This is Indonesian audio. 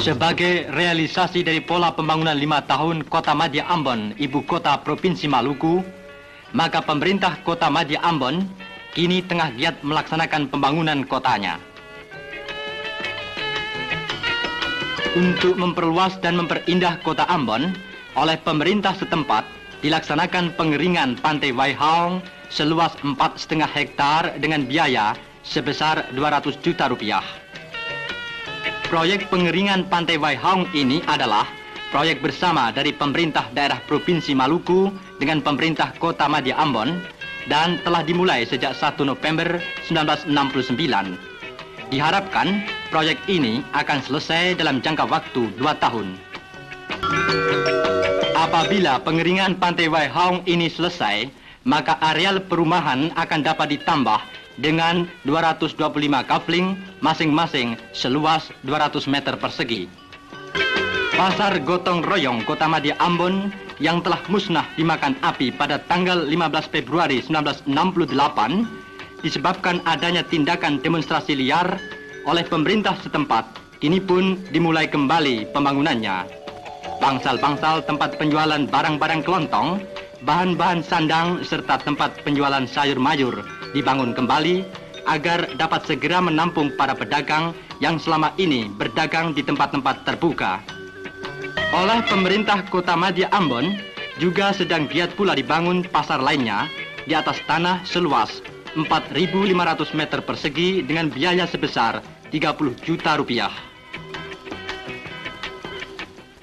Sebagai realisasi dari pola pembangunan lima tahun Kota Madya Ambon, ibu kota Provinsi Maluku, maka pemerintah Kota Madya Ambon kini tengah giat melaksanakan pembangunan kotanya. Untuk memperluas dan memperindah kota Ambon, oleh pemerintah setempat dilaksanakan pengeringan pantai Waihaong seluas 4,5 hektar dengan biaya sebesar 200 juta rupiah. Proyek pengeringan pantai Waihaong ini adalah proyek bersama dari pemerintah daerah Provinsi Maluku dengan pemerintah Kota Madya Ambon dan telah dimulai sejak 1 November 1969. Diharapkan proyek ini akan selesai dalam jangka waktu dua tahun. Apabila pengeringan Pantai Waihaong ini selesai, maka areal perumahan akan dapat ditambah dengan 225 kafling masing-masing seluas 200 meter persegi. Pasar Gotong Royong Kota Madya Ambon yang telah musnah dimakan api pada tanggal 15 Februari 1968 disebabkan adanya tindakan demonstrasi liar oleh pemerintah setempat, kini pun dimulai kembali pembangunannya. Bangsal-bangsal tempat penjualan barang-barang kelontong, bahan-bahan sandang serta tempat penjualan sayur mayur dibangun kembali agar dapat segera menampung para pedagang yang selama ini berdagang di tempat-tempat terbuka. Oleh pemerintah Kota Madya Ambon juga sedang giat pula dibangun pasar lainnya di atas tanah seluas 4.500 meter persegi dengan biaya sebesar 30 juta rupiah.